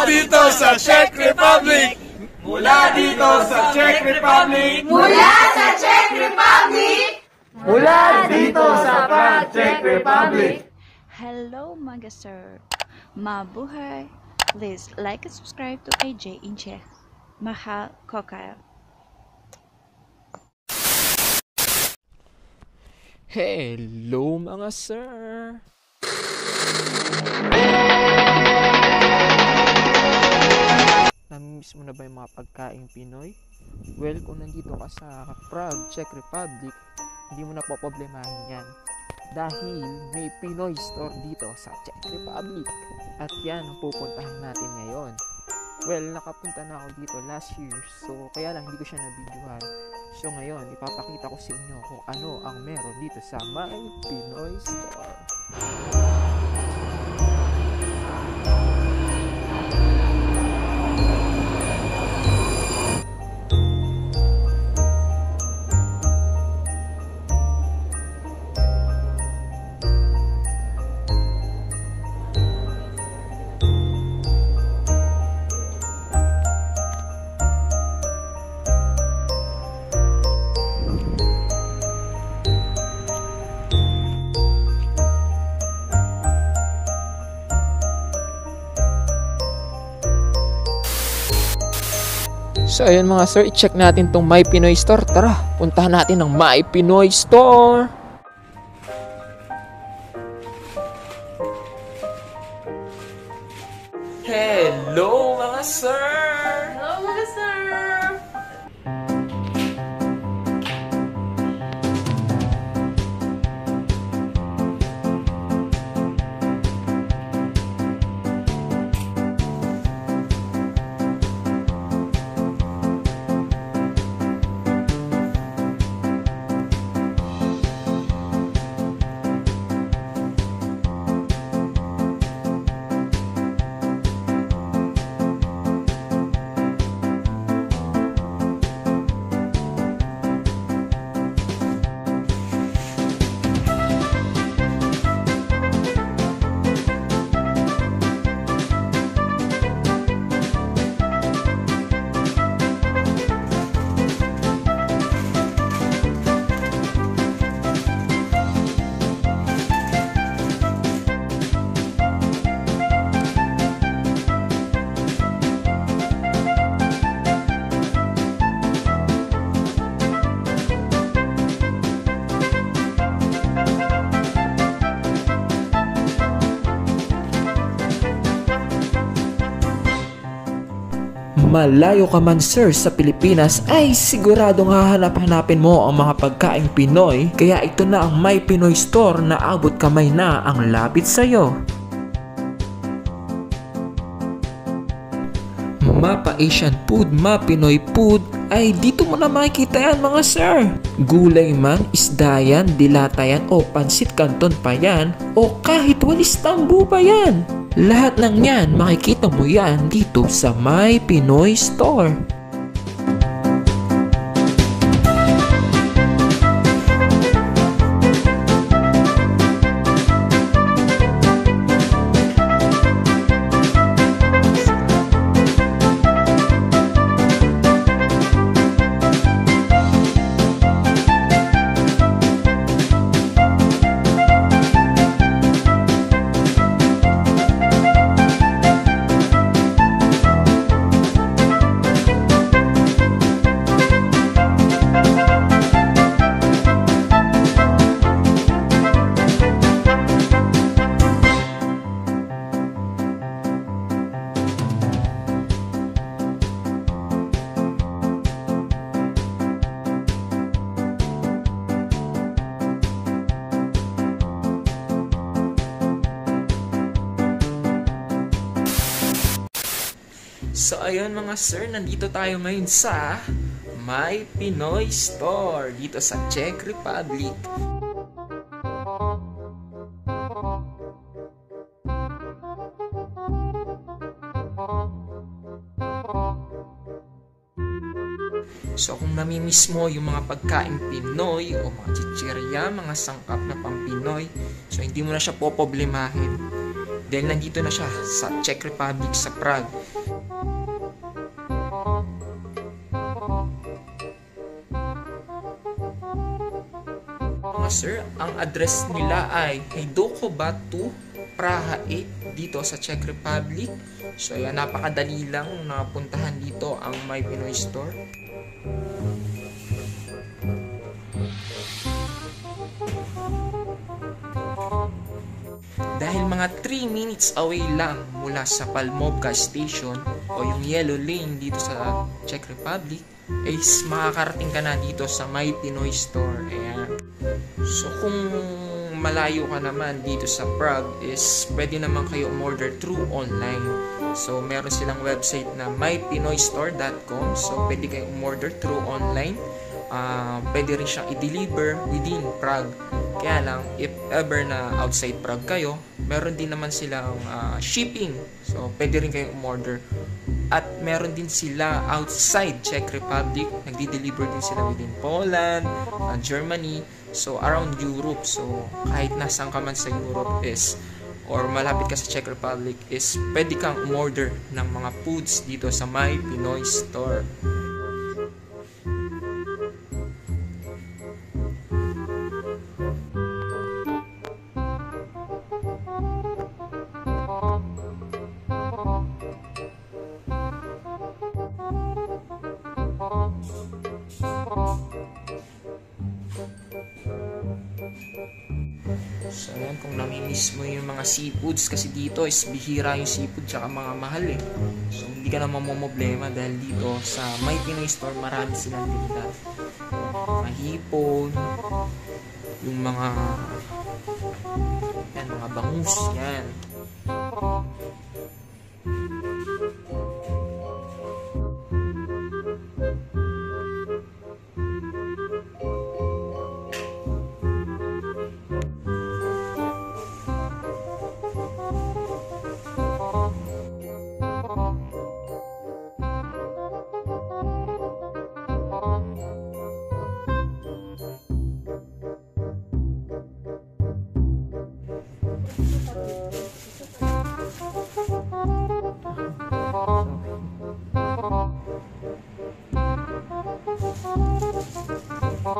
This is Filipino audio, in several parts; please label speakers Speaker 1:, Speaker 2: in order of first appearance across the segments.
Speaker 1: Mula dito sa Czech Republic!
Speaker 2: Mula dito sa Czech Republic!
Speaker 3: Mula sa Czech Republic!
Speaker 2: Mula dito sa Czech Republic!
Speaker 4: Hello mga sir! Mabuhay! Please like and subscribe to AJ in Czech. Mahal ko kayo.
Speaker 1: Hello mga sir! Namimiss mo na ba yung mga pagkaing Pinoy? Well, kung nandito ka sa Prague, Czech Republic, hindi mo na po problemahin yan. Dahil may Pinoy store dito sa Czech Republic. At yan ang pupuntahan natin ngayon. Well, nakapunta na ako dito last year, so kaya lang hindi ko siya nabidyohan. So ngayon, ipapakita ko sa inyo kung ano ang meron dito sa My Pinoy Store. So ayun mga sir, i-check natin tong My Pinoy Store. Tara, puntahan natin ang My Pinoy Store. Malayo ka man sir sa Pilipinas ay siguradong hahanap-hanapin mo ang mga pagkaing Pinoy kaya ito na ang My Pinoy Store na abot kamay na ang lapit sa'yo. Mapa Asian food, ma Pinoy food, ay dito mo na makikita yan mga sir. Gulay man, isda yan, dilata yan, o pansit canton pa yan, o kahit walis tambo pa yan. Lahat ng yan, makikita mo yan dito sa My Pinoy Store. So ayun mga sir, nandito tayo ngayon sa My Pinoy Store dito sa Czech Republic. So kung namimiss mo yung mga pagkain Pinoy o mga chichirya, mga sangkap na pampinoy, so hindi mo na siya poproblemahin. Dahil nandito na siya sa Czech Republic, sa Prague. Sir, ang address nila ay Hajdoko Batu, Praha 8 dito sa Czech Republic. So ayan, napakadali lang napuntahan dito ang My Pinoy Store. Dahil mga 3 minutes away lang mula sa Palmovka Station o yung Yellow Lane dito sa Czech Republic, is makakarating ka na dito sa My Pinoy Store. Ayan. So kung malayo ka naman dito sa Prague is pwede naman kayo umorder through online. So meron silang website na mypinoystore.com so pwede kayo umorder through online. Uh, pwede rin siyang i-deliver within Prague. Kaya lang, if ever na outside Prague kayo, meron din naman silang uh, shipping. So, pwede rin kayong umorder. At meron din sila outside Czech Republic. Nagdi-deliver din sila within Poland, uh, Germany, so around Europe. So, kahit nasan ka man sa Europe is or malapit ka sa Czech Republic is pwede kang umorder ng mga foods dito sa My Pinoy Store. Kung namimiss mo yung mga seafoods, kasi dito is bihira yung seafood tsaka mga mahal eh. So, hindi ka na mamomblema dahil dito sa My Pinoy Store, marami silang tinda. Mga hipon, yung mga yan, mga bangus, yan. So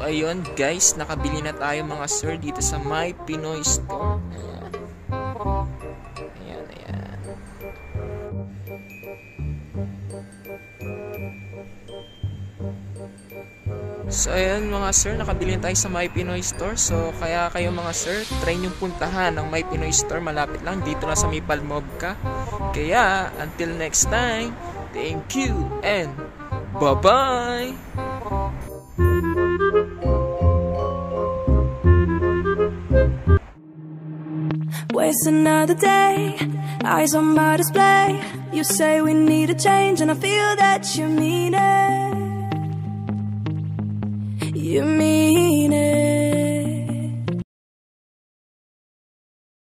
Speaker 1: ayun guys, nakabili na tayo mga sir dito sa My Pinoy Store. So ayun mga sir, nakabili na tayo sa My Pinoy Store. So kaya kayo mga sir, try nyo puntahan ang My Pinoy Store. Malapit lang dito na sa may Palmovka. Kaya until next time, thank you and bye-bye!
Speaker 5: Waste another day, eyes on my display. You say we need a change, and I feel that you mean. You mean